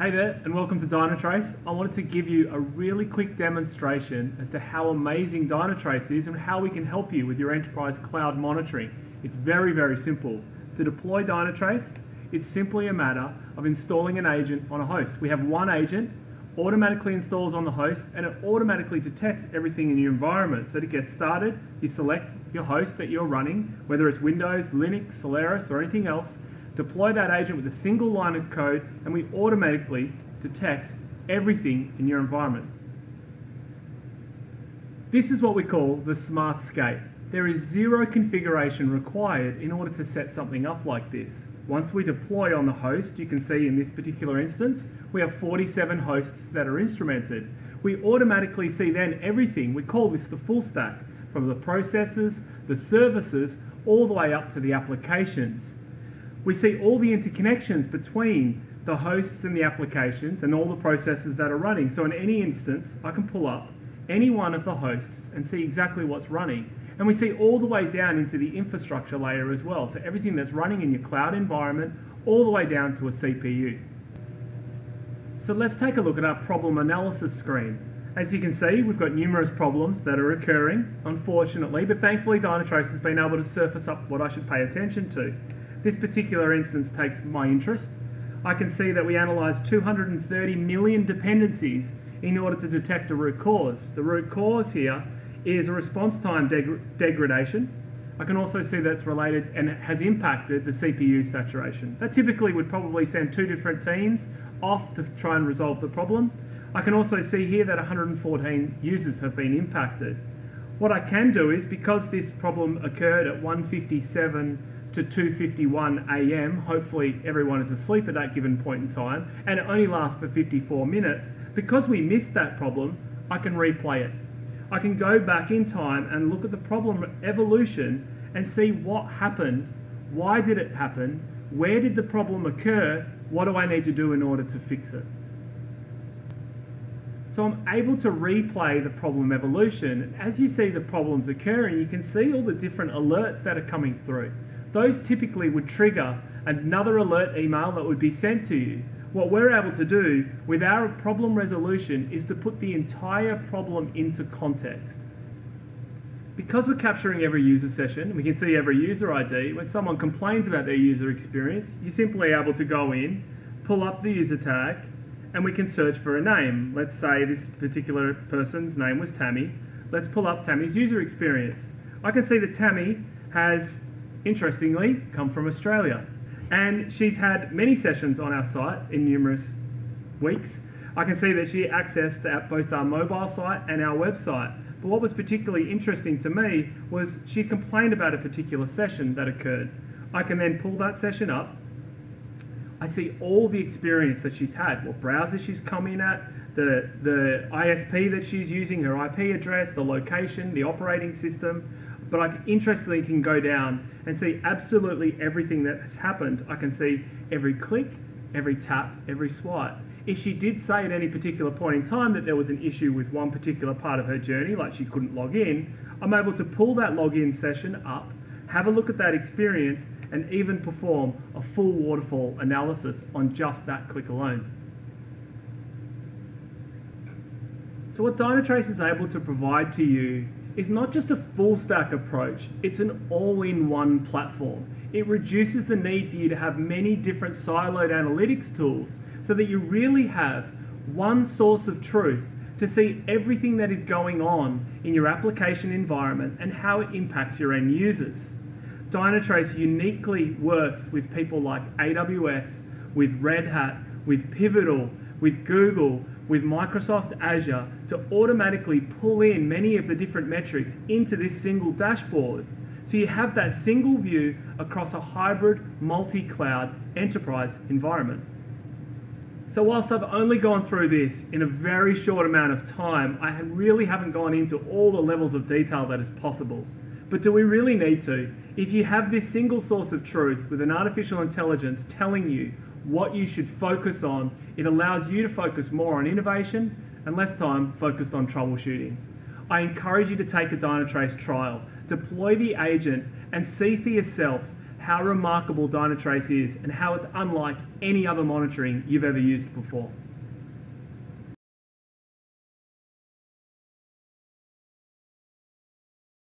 Hey there, and welcome to Dynatrace. I wanted to give you a really quick demonstration as to how amazing Dynatrace is and how we can help you with your enterprise cloud monitoring. It's very, very simple. To deploy Dynatrace, it's simply a matter of installing an agent on a host. We have one agent, automatically installs on the host, and it automatically detects everything in your environment. So to get started, you select your host that you're running, whether it's Windows, Linux, Solaris, or anything else, deploy that agent with a single line of code, and we automatically detect everything in your environment. This is what we call the Smartscape. There is zero configuration required in order to set something up like this. Once we deploy on the host, you can see in this particular instance, we have 47 hosts that are instrumented. We automatically see then everything, we call this the full stack, from the processes, the services, all the way up to the applications. We see all the interconnections between the hosts and the applications and all the processes that are running. So in any instance, I can pull up any one of the hosts and see exactly what's running. And we see all the way down into the infrastructure layer as well. So everything that's running in your cloud environment, all the way down to a CPU. So let's take a look at our problem analysis screen. As you can see, we've got numerous problems that are occurring, unfortunately, but thankfully Dynatrace has been able to surface up what I should pay attention to. This particular instance takes my interest. I can see that we analysed 230 million dependencies in order to detect a root cause. The root cause here is a response time deg degradation. I can also see that's related and has impacted the CPU saturation. That typically would probably send two different teams off to try and resolve the problem. I can also see here that 114 users have been impacted. What I can do is, because this problem occurred at 157 to 2.51 a.m. Hopefully everyone is asleep at that given point in time and it only lasts for 54 minutes. Because we missed that problem, I can replay it. I can go back in time and look at the problem evolution and see what happened, why did it happen, where did the problem occur, what do I need to do in order to fix it. So I'm able to replay the problem evolution. As you see the problems occurring, you can see all the different alerts that are coming through those typically would trigger another alert email that would be sent to you. What we're able to do with our problem resolution is to put the entire problem into context. Because we're capturing every user session, we can see every user ID. When someone complains about their user experience, you're simply able to go in, pull up the user tag, and we can search for a name. Let's say this particular person's name was Tammy. Let's pull up Tammy's user experience. I can see that Tammy has interestingly, come from Australia. And she's had many sessions on our site in numerous weeks. I can see that she accessed both our mobile site and our website. But what was particularly interesting to me was she complained about a particular session that occurred. I can then pull that session up. I see all the experience that she's had, what browser she's come in at, the, the ISP that she's using, her IP address, the location, the operating system, but I interestingly can go down and see absolutely everything that has happened. I can see every click, every tap, every swipe. If she did say at any particular point in time that there was an issue with one particular part of her journey, like she couldn't log in, I'm able to pull that login session up, have a look at that experience, and even perform a full waterfall analysis on just that click alone. So what Dynatrace is able to provide to you is not just a full stack approach, it's an all in one platform. It reduces the need for you to have many different siloed analytics tools so that you really have one source of truth to see everything that is going on in your application environment and how it impacts your end users. Dynatrace uniquely works with people like AWS, with Red Hat, with Pivotal, with Google, with Microsoft Azure to automatically pull in many of the different metrics into this single dashboard. So you have that single view across a hybrid multi-cloud enterprise environment. So whilst I've only gone through this in a very short amount of time, I really haven't gone into all the levels of detail that is possible. But do we really need to? If you have this single source of truth with an artificial intelligence telling you what you should focus on. It allows you to focus more on innovation and less time focused on troubleshooting. I encourage you to take a Dynatrace trial, deploy the agent, and see for yourself how remarkable Dynatrace is and how it's unlike any other monitoring you've ever used before.